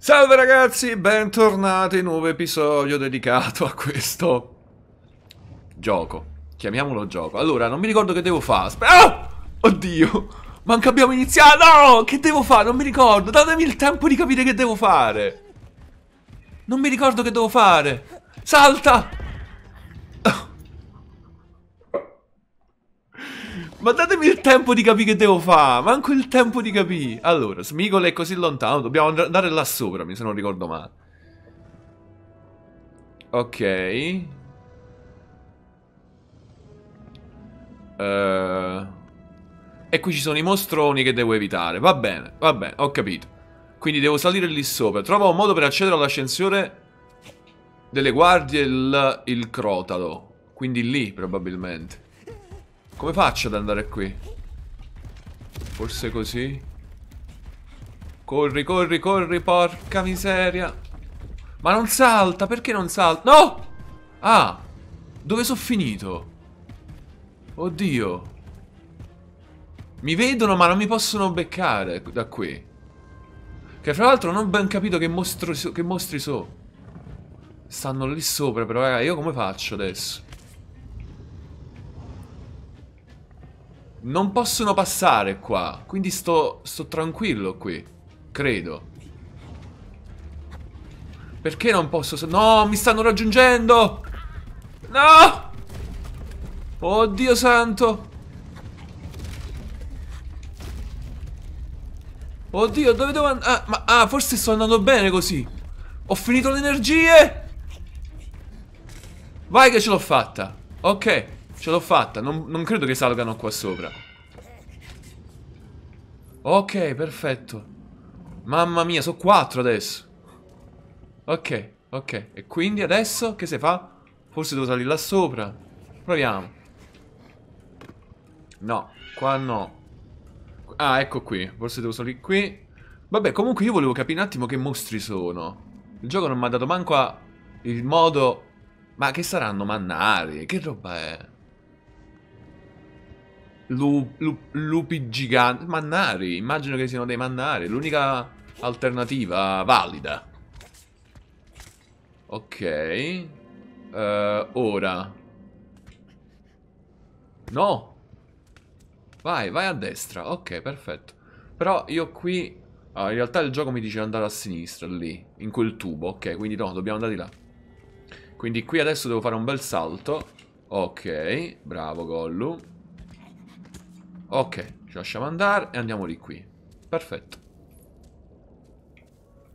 Salve ragazzi, bentornati, nuovo episodio dedicato a questo gioco. Chiamiamolo gioco. Allora, non mi ricordo che devo fare. Ah! Oddio! Manca abbiamo iniziato! No! Che devo fare? Non mi ricordo. Datemi il tempo di capire che devo fare. Non mi ricordo che devo fare. Salta! Ma datemi il tempo di capire che devo fare. Manco il tempo di capire. Allora, Smigol è così lontano. Dobbiamo andare là sopra, se non ricordo male. Ok. Uh, e qui ci sono i mostroni che devo evitare. Va bene, va bene, ho capito. Quindi devo salire lì sopra. Trova un modo per accedere all'ascensore delle guardie il, il crotalo. Quindi lì, probabilmente. Come faccio ad andare qui? Forse così? Corri, corri, corri, porca miseria. Ma non salta, perché non salta? No! Ah! Dove sono finito? Oddio. Mi vedono ma non mi possono beccare da qui. Che fra l'altro non ho ben capito che, mostro, che mostri sono. Stanno lì sopra però, raga, io come faccio adesso? Non possono passare qua. Quindi sto, sto tranquillo qui. Credo. Perché non posso... No, mi stanno raggiungendo! No! Oddio santo! Oddio, dove devo andare? Ah, ah, forse sto andando bene così. Ho finito le energie! Vai che ce l'ho fatta. Ok. Ce l'ho fatta, non, non credo che salgano qua sopra. Ok, perfetto. Mamma mia, sono quattro adesso. Ok, ok. E quindi adesso che si fa? Forse devo salire là sopra. Proviamo. No, qua no. Ah, ecco qui. Forse devo salire qui. Vabbè, comunque io volevo capire un attimo che mostri sono. Il gioco non mi ha dato manco a... il modo... Ma che saranno mannari? Che roba è? Lu, lu, lupi giganti. Mannari, immagino che siano dei mannari. L'unica alternativa valida. Ok. Uh, ora. No. Vai, vai a destra. Ok, perfetto. Però io qui... Ah, in realtà il gioco mi dice andare a sinistra, lì. In quel tubo. Ok, quindi no, dobbiamo andare di là. Quindi qui adesso devo fare un bel salto. Ok, bravo Gollu. Ok, ci lasciamo andare e andiamo di qui. Perfetto.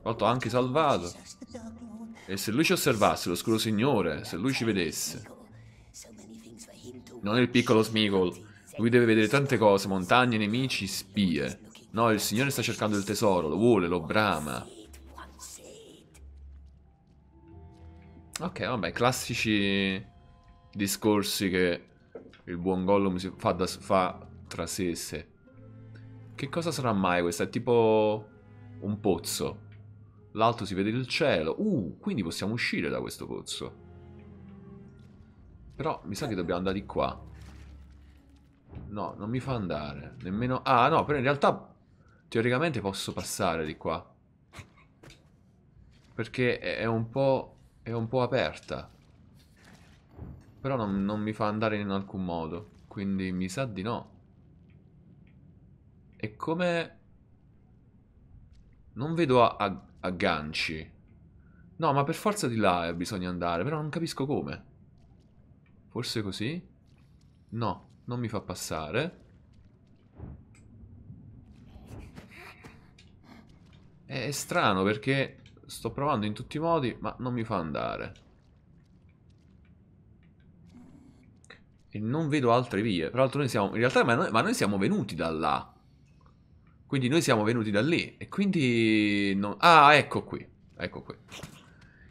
Ho anche salvato. E se lui ci osservasse, l'oscuro signore, se lui ci vedesse. Non il piccolo Smigol. Lui deve vedere tante cose, montagne, nemici, spie. No, il signore sta cercando il tesoro, lo vuole, lo brama. Ok, vabbè, classici discorsi che il buon Gollum fa, da, fa tra sé e sé. Che cosa sarà mai questa? È tipo un pozzo. L'alto si vede il cielo. Uh, quindi possiamo uscire da questo pozzo. Però mi sa che dobbiamo andare di qua. No, non mi fa andare. Nemmeno... Ah, no, però in realtà teoricamente posso passare di qua. Perché è un po'... è un po' aperta. Però non, non mi fa andare in alcun modo. Quindi mi sa di no. E come... Non vedo agganci. No, ma per forza di là bisogna andare, però non capisco come. Forse così? No, non mi fa passare. È strano perché sto provando in tutti i modi, ma non mi fa andare. E non vedo altre vie. Tra l'altro noi siamo... In realtà, ma noi, ma noi siamo venuti da là. Quindi noi siamo venuti da lì e quindi... Non... Ah, ecco qui, ecco qui.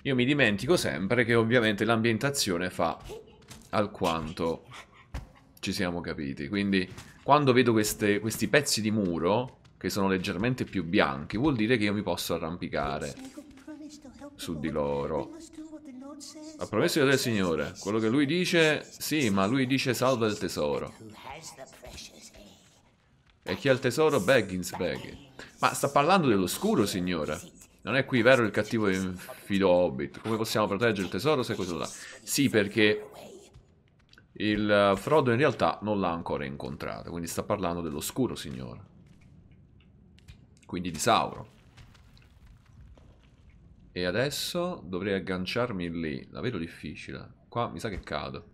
Io mi dimentico sempre che ovviamente l'ambientazione fa alquanto ci siamo capiti. Quindi quando vedo queste, questi pezzi di muro che sono leggermente più bianchi vuol dire che io mi posso arrampicare su di loro. Ha promesso del Signore. Quello che lui dice, sì, ma lui dice salva il tesoro. E chi ha il tesoro? Baggins Baggins. Ma sta parlando dell'oscuro, signore. Non è qui, vero, il cattivo infido Hobbit. Come possiamo proteggere il tesoro se questo là? Sì, perché il Frodo in realtà non l'ha ancora incontrato, quindi sta parlando dell'oscuro signore. Quindi di Sauron. E adesso dovrei agganciarmi lì. La vedo difficile. Qua mi sa che cado.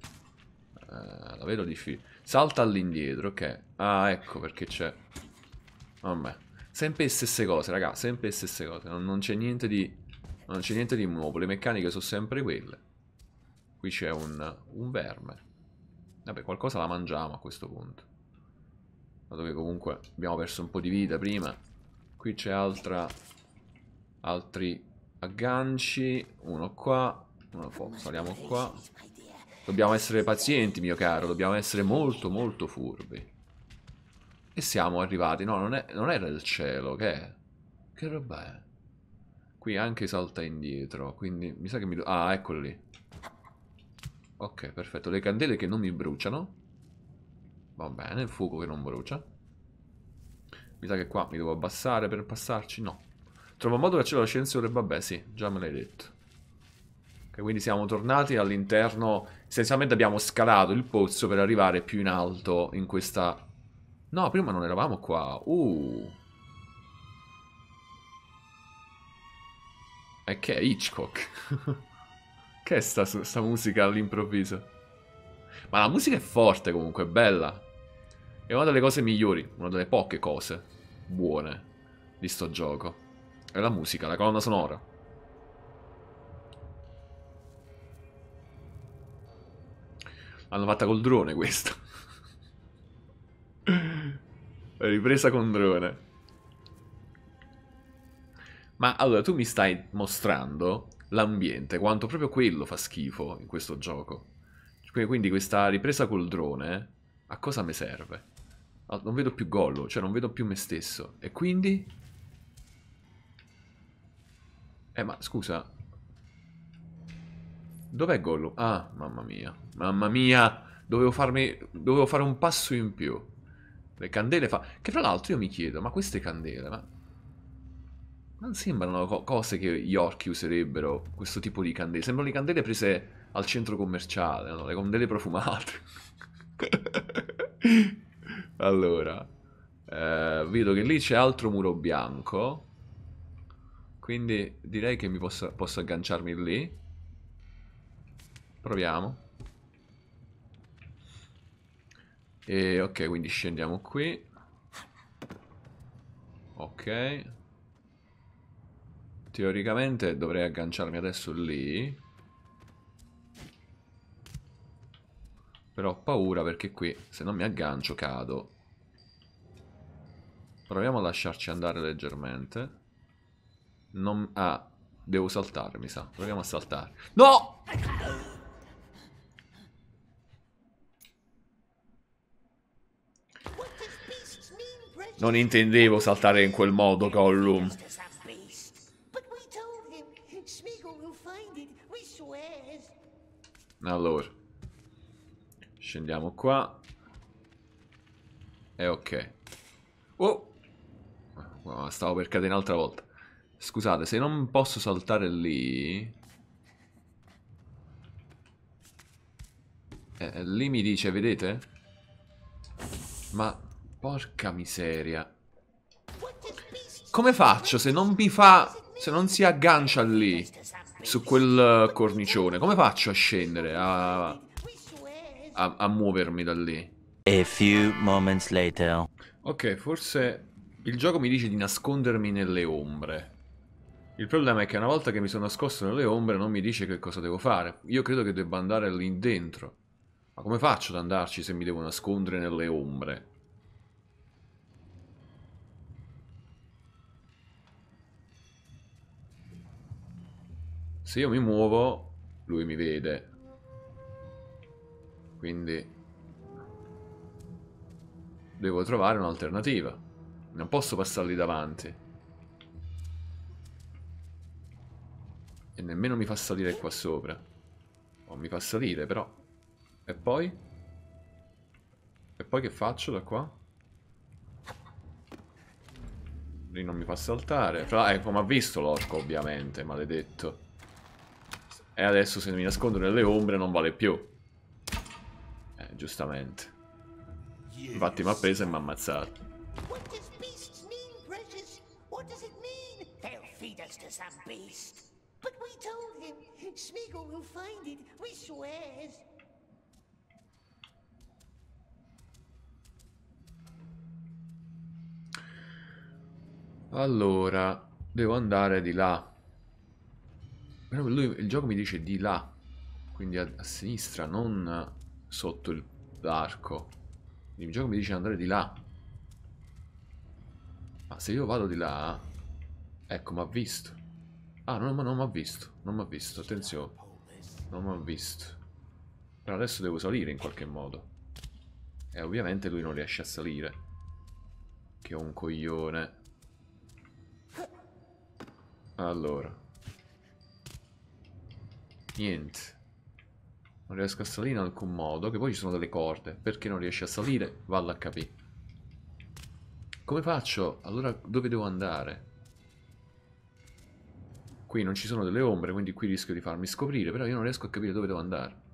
Eh, la vedo difficile. Salta all'indietro, ok. Ah, ecco perché c'è. Vabbè. Sempre le stesse cose, raga. Sempre le stesse cose. Non, non c'è niente di... Non c'è niente di nuovo. Le meccaniche sono sempre quelle. Qui c'è un, un verme. Vabbè, qualcosa la mangiamo a questo punto. Dato che comunque abbiamo perso un po' di vita prima. Qui c'è altra... Altri agganci, uno qua, uno qua, saliamo qua. Dobbiamo essere pazienti, mio caro, dobbiamo essere molto molto furbi. E siamo arrivati, no, non, è, non era il cielo, che è? Che roba è? Qui anche salta indietro, quindi mi sa che mi... Ah, eccolo lì. Ok, perfetto, le candele che non mi bruciano. Va bene, il fuoco che non brucia. Mi sa che qua mi devo abbassare per passarci, no. Trovo un modo per accedere all'ascensore, vabbè sì, già me l'hai detto. Ok, quindi siamo tornati all'interno, essenzialmente abbiamo scalato il pozzo per arrivare più in alto in questa... No, prima non eravamo qua. Uh. E che è Hitchcock? che è sta, sta musica all'improvviso? Ma la musica è forte comunque, è bella. È una delle cose migliori, una delle poche cose buone di sto gioco. È la musica, la colonna sonora. Hanno fatta col drone questa. È ripresa con drone. Ma allora tu mi stai mostrando l'ambiente, quanto proprio quello fa schifo in questo gioco. Quindi questa ripresa col drone a cosa mi serve? Non vedo più Gollo, cioè non vedo più me stesso. E quindi eh, ma scusa. Dov'è Gollum? Ah, mamma mia. Mamma mia. Dovevo, farmi... Dovevo fare un passo in più. Le candele fa... Che fra l'altro io mi chiedo, ma queste candele, ma... Non sembrano co cose che gli orchi userebbero, questo tipo di candele. Sembrano le candele prese al centro commerciale, no? Le candele profumate. allora... Eh, vedo che lì c'è altro muro bianco. Quindi direi che mi posso, posso agganciarmi lì. Proviamo. E ok, quindi scendiamo qui. Ok. Teoricamente dovrei agganciarmi adesso lì. Però ho paura perché qui, se non mi aggancio, cado. Proviamo a lasciarci andare leggermente. Non... Ah, devo saltare, mi sa. Proviamo a saltare. No! Non intendevo saltare in quel modo, Gollum. Allora. Scendiamo qua. E ok. Oh! Stavo per cadere un'altra volta. Scusate, se non posso saltare lì... Eh, lì mi dice, vedete? Ma porca miseria. Come faccio se non mi fa... Se non si aggancia lì, su quel cornicione, come faccio a scendere, a, a, a muovermi da lì? A few moments later. Ok, forse il gioco mi dice di nascondermi nelle ombre. Il problema è che una volta che mi sono nascosto nelle ombre non mi dice che cosa devo fare. Io credo che debba andare lì dentro. Ma come faccio ad andarci se mi devo nascondere nelle ombre? Se io mi muovo, lui mi vede. Quindi... Devo trovare un'alternativa. Non posso passarli davanti. E nemmeno mi fa salire qua sopra. O mi fa salire, però. E poi? E poi che faccio da qua? Lì non mi fa saltare. Però, ecco, mi ha visto l'orco, ovviamente, maledetto. E adesso se mi nascondo nelle ombre non vale più. Eh, giustamente. Infatti mi ha preso e mi ha ammazzato. Allora, devo andare di là. Però lui, il gioco mi dice di là. Quindi a, a sinistra, non sotto l'arco. Il gioco mi dice di andare di là. Ma se io vado di là... Ecco, mi ha visto. Ah, no, ma non mi ha visto. Non mi ha visto, attenzione. Non mi ha visto. Però adesso devo salire in qualche modo. E ovviamente lui non riesce a salire. Che è un coglione. Allora. Niente. Non riesco a salire in alcun modo. Che poi ci sono delle corde. Perché non riesci a salire? Valla a capire. Come faccio? Allora dove devo andare? Qui non ci sono delle ombre, quindi qui rischio di farmi scoprire. Però io non riesco a capire dove devo andare.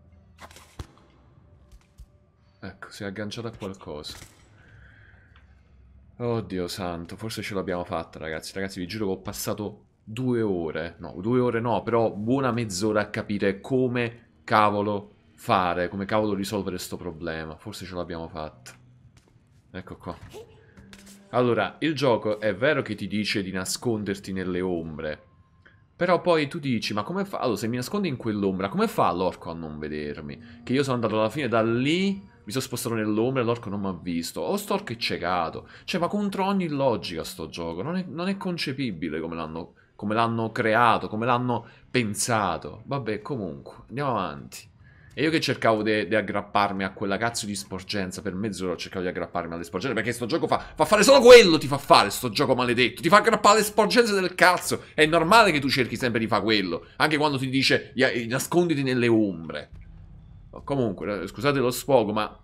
Ecco, si è agganciato a qualcosa. Oddio santo, forse ce l'abbiamo fatta ragazzi. Ragazzi, vi giuro che ho passato due ore. No, due ore no, però buona mezz'ora a capire come cavolo fare, come cavolo risolvere sto problema. Forse ce l'abbiamo fatta. Ecco qua. Allora, il gioco è vero che ti dice di nasconderti nelle ombre. Però poi tu dici, ma come fa? Allora, se mi nascondo in quell'ombra, come fa l'orco a non vedermi? Che io sono andato alla fine da lì, mi sono spostato nell'ombra e l'orco non mi ha visto. O sto orco è ciecato. Cioè, ma contro ogni logica sto gioco. Non è, non è concepibile come l'hanno come l'hanno creato, come l'hanno pensato. Vabbè, comunque, andiamo avanti. E io che cercavo di aggrapparmi a quella cazzo di sporgenza per mezz'ora ho cercato di aggrapparmi alle sporgenze perché sto gioco fa, fa fare solo quello ti fa fare sto gioco maledetto ti fa aggrappare alle sporgenze del cazzo è normale che tu cerchi sempre di fare quello anche quando ti dice "Ya- nasconditi nelle ombre comunque eh, scusate lo sfogo ma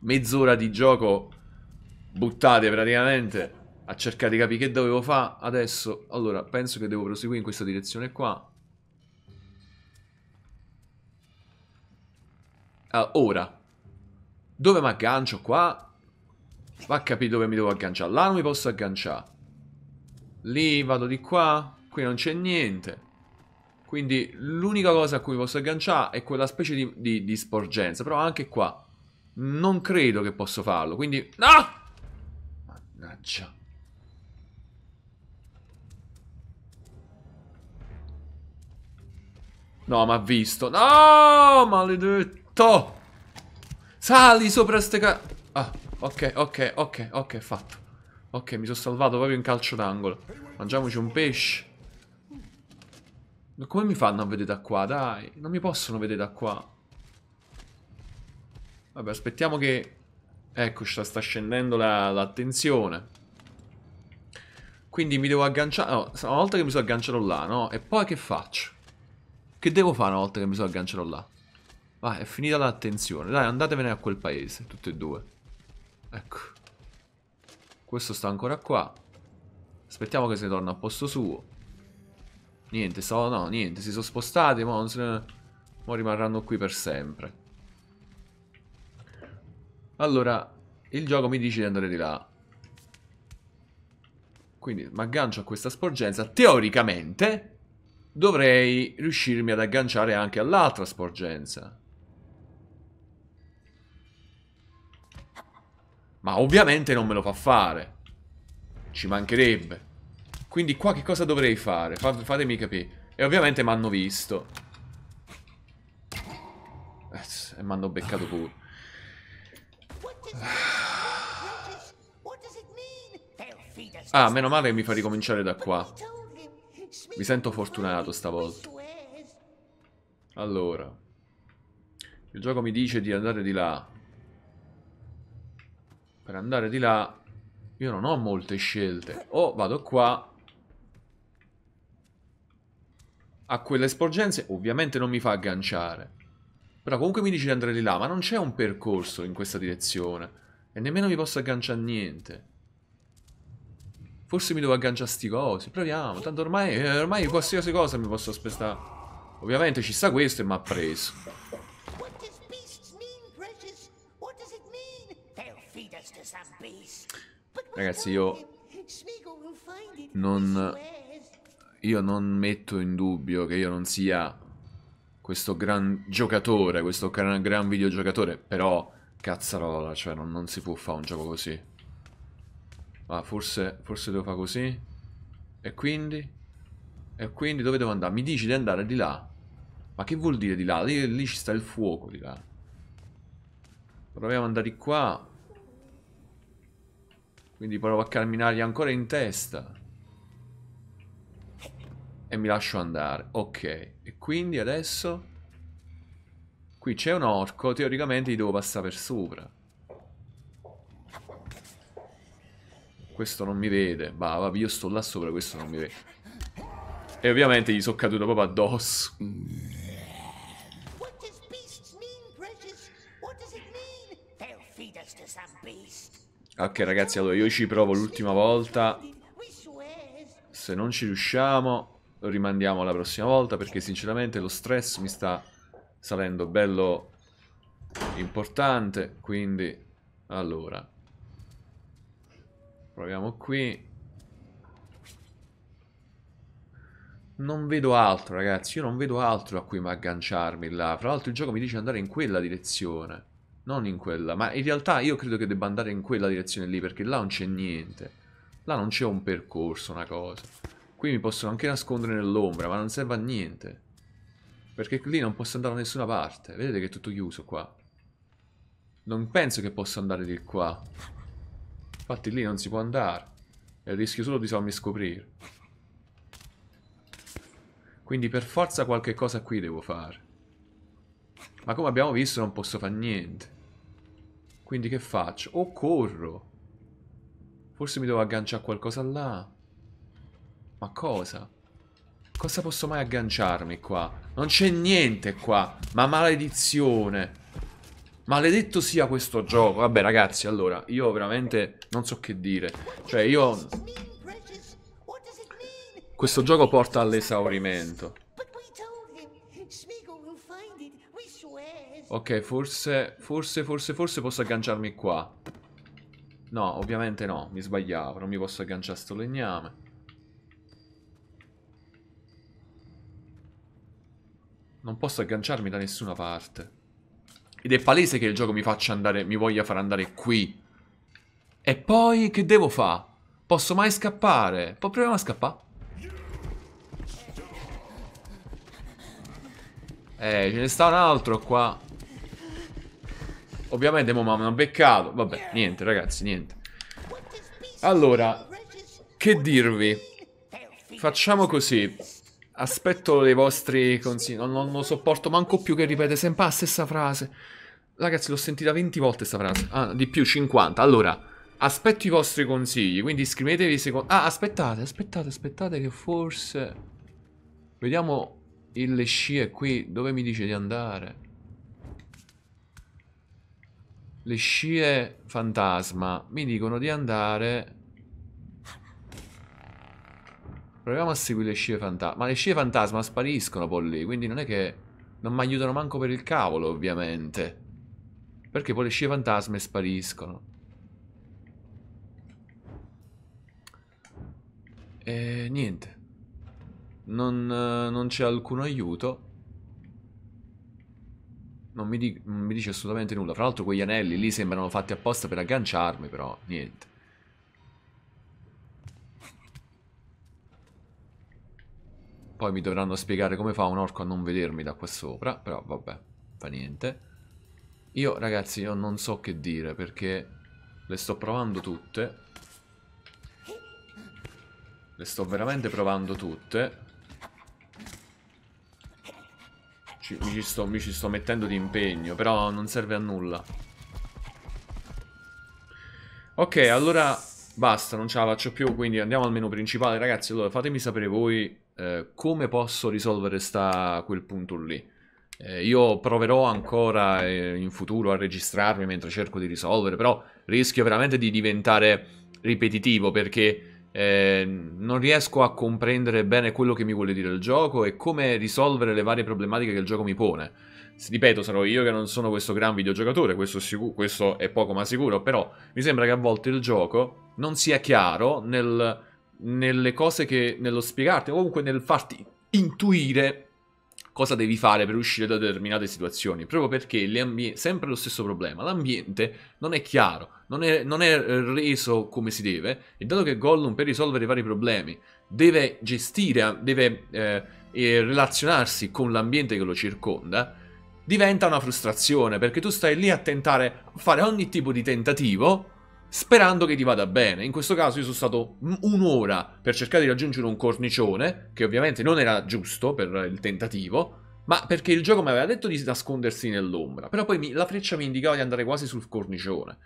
mezz'ora di gioco buttate praticamente a cercare di capire che dovevo fare adesso allora penso che devo proseguire in questa direzione qua Ah, ora, dove mi aggancio qua? Va a capire dove mi devo agganciare. Là non mi posso agganciare. Lì vado di qua. Qui non c'è niente. Quindi l'unica cosa a cui posso agganciare è quella specie di, di- di sporgenza. Però anche qua non credo che posso farlo. Quindi... No! Mannaggia. No, ma ha visto. No, maledetto. Sali sopra ste ca... Ah, ok, ok, ok, ok, fatto. Ok, mi sono salvato proprio in calcio d'angolo. Mangiamoci un pesce. Ma come mi fanno a vedere da qua? Dai, non mi possono vedere da qua. Vabbè, aspettiamo che... Ecco, sta, sta scendendo la- l'attenzione. Quindi mi devo agganciare... No, una volta che mi sono agganciato là, no? E poi che faccio? Che devo fare una volta che mi sono agganciato là? Vai, è finita l'attenzione. Dai, andatevene a quel paese, tutte e due. Ecco. Questo sta ancora qua. Aspettiamo che ne torna a posto suo. Niente, so, no, niente, si sono spostati, ma ne... Rimarranno qui per sempre. Allora, il gioco mi dice di andare di là. Quindi mi aggancio a questa sporgenza. Teoricamente dovrei riuscirmi ad agganciare anche all'altra sporgenza. Ma ovviamente non me lo fa fare. Ci mancherebbe. Quindi qua che cosa dovrei fare? Fa- fatemi capire. E ovviamente mi hanno visto. Eh, E mi hanno beccato pure. Ah, meno male che mi fa ricominciare da qua. Mi sento fortunato stavolta. Allora. Il gioco mi dice di andare di là. Per andare di là io non ho molte scelte. O vado qua. A quelle sporgenze ovviamente non mi fa agganciare. Però comunque mi dice di andare di là, ma non c'è un percorso in questa direzione. E nemmeno mi posso agganciare a niente. Forse mi devo agganciare sti cosi. Proviamo. Tanto ormai, eh, ormai qualsiasi cosa mi posso aspettare. Ovviamente ci sta questo e mi ha preso. Ragazzi, io non-. Io non metto in dubbio che io non sia questo gran giocatore, questo gran, gran videogiocatore, però cazzarola, cioè non, non si può fare un gioco così. Ma forse, forse devo fare così? E quindi? E quindi dove devo andare? Mi dici di andare di là? Ma che vuol dire di là? Lì, lì ci sta il fuoco di là. Proviamo ad andare di qua. Quindi provo a camminargli ancora in testa. E mi lascio andare. Ok. E quindi adesso... Qui c'è un orco. Teoricamente gli devo passare per sopra. Questo non mi vede. Bah, vabbè, io sto là sopra, questo non mi vede. E ovviamente gli sono caduto proprio addosso. Ok ragazzi, allora io ci provo l'ultima volta. Se non ci riusciamo, lo rimandiamo alla prossima volta perché sinceramente lo stress mi sta salendo bello importante. Quindi, allora, proviamo qui. Non vedo altro, ragazzi. Io non vedo altro a cui agganciarmi là. Fra l'altro, il gioco mi dice di andare in quella direzione. Non in quella. Ma in realtà io credo che debba andare in quella direzione lì. Perché là non c'è niente. Là non c'è un percorso, una cosa. Qui mi possono anche nascondere nell'ombra, ma non serve a niente. Perché lì non posso andare da nessuna parte. Vedete che è tutto chiuso qua. Non penso che possa andare di qua. Infatti lì non si può andare. E rischio solo di farmi scoprire. Quindi per forza qualche cosa qui devo fare. Ma come abbiamo visto non posso fare niente. Quindi che faccio? O corro. Forse mi devo agganciare a qualcosa là. Ma cosa? Cosa posso mai agganciarmi qua? Non c'è niente qua. Ma maledizione. Maledetto sia questo gioco. Vabbè ragazzi, allora, io veramente non so che dire. Cioè io... Questo gioco porta all'esaurimento. Ok, forse, forse, forse, forse posso agganciarmi qua. No, ovviamente no, mi sbagliavo, non mi posso agganciare a sto legname. Non posso agganciarmi da nessuna parte. Ed è palese che il gioco mi faccia andare, mi voglia far andare qui. E poi che devo fare? Posso mai scappare? Poi proviamo a scappare. Eh, ce ne sta un altro qua. Ovviamente mo mi hanno beccato. Vabbè, niente ragazzi, niente. Allora, che dirvi? Facciamo così. Aspetto i vostri consigli. Non, non lo sopporto manco più che ripete sempre la stessa frase. Ragazzi, l'ho sentita 20 volte questa frase. Ah, di più, 50. Allora, aspetto i vostri consigli. Quindi iscrivetevi secondo... Ah, aspettate, aspettate, aspettate che forse... Vediamo il le scie qui. Dove mi dice di andare? Le scie fantasma mi dicono di andare Proviamo a seguire le scie fantasma. Ma le scie fantasma spariscono poi lì, quindi non è che non mi aiutano manco per il cavolo, ovviamente. Perché poi le scie fantasme spariscono. E niente. Non, non c'è alcun aiuto. Non mi, non mi dice assolutamente nulla. Fra l'altro quegli anelli lì sembrano fatti apposta per agganciarmi, però niente. Poi mi dovranno spiegare come fa un orco a non vedermi da qua sopra, però vabbè, fa niente. Io, ragazzi, io non so che dire perché le sto provando tutte. Le sto veramente provando tutte. Ci- mi, ci sto, mi ci sto mettendo di impegno, però non serve a nulla. Ok, allora basta, non ce la faccio più, quindi andiamo al menu principale. Ragazzi, allora fatemi sapere voi eh, come posso risolvere sta, quel punto lì. Eh, io proverò ancora eh, in futuro a registrarmi mentre cerco di risolvere, però rischio veramente di diventare ripetitivo perché eh, non riesco a comprendere bene quello che mi vuole dire il gioco e come risolvere le varie problematiche che il gioco mi pone. Ripeto, sarò io che non sono questo gran videogiocatore, questo, questo è poco ma sicuro, però mi sembra che a volte il gioco non sia chiaro nel, nelle cose che, nello spiegarti, o comunque nel farti intuire cosa devi fare per uscire da determinate situazioni, proprio perché sempre lo stesso problema, l'ambiente non è chiaro, non è, non è, reso come si deve, e dato che Gollum per risolvere i vari problemi deve gestire, deve eh, relazionarsi con l'ambiente che lo circonda, diventa una frustrazione, perché tu stai lì a tentare, a fare ogni tipo di tentativo, sperando che ti vada bene. In questo caso io sono stato un'ora per cercare di raggiungere un cornicione, che ovviamente non era giusto per il tentativo, ma perché il gioco mi aveva detto di nascondersi nell'ombra. Però poi mi, la freccia mi indicava di andare quasi sul cornicione.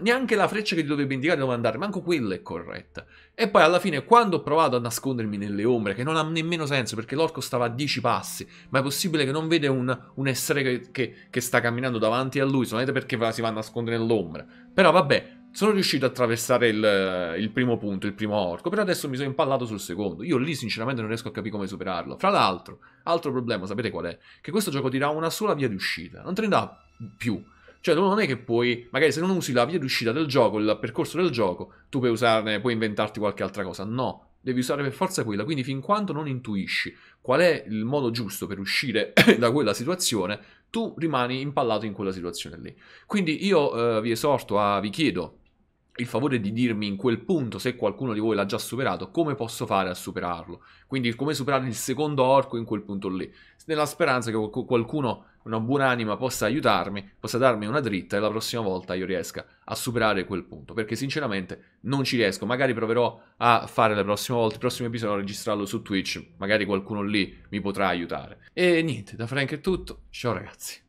neanche la freccia che ti dovrebbe indicare dove andare, manco quella è corretta. E poi alla fine, quando ho provato a nascondermi nelle ombre, che non ha nemmeno senso perché l'orco stava a 10 passi, ma è possibile che non vede un, un essere che, che, che, sta camminando davanti a lui, solamente perché si va a nascondere nell'ombra. Però vabbè, sono riuscito a attraversare il, il, primo punto, il primo orco, però adesso mi sono impallato sul secondo. Io lì sinceramente non riesco a capire come superarlo. Fra l'altro, altro problema, sapete qual è? Che questo gioco ti dà una sola via di uscita, non te ne dà più. Cioè, non è che puoi, magari se non usi la via di uscita del gioco, il percorso del gioco, tu puoi usarne, puoi inventarti qualche altra cosa. No, devi usare per forza quella. Quindi, fin quando non intuisci qual è il modo giusto per uscire da quella situazione, tu rimani impallato in quella situazione lì. Quindi, io eh, vi esorto a, vi chiedo il favore di dirmi in quel punto, se qualcuno di voi l'ha già superato, come posso fare a superarlo. Quindi come superare il secondo orco in quel punto lì. Nella speranza che qualcuno, una buona anima, possa aiutarmi, possa darmi una dritta e la prossima volta io riesca a superare quel punto. Perché sinceramente non ci riesco. Magari proverò a fare le prossime volte, il prossimo episodio, a registrarlo su Twitch. Magari qualcuno lì mi potrà aiutare. E niente, da Frank è tutto. Ciao ragazzi.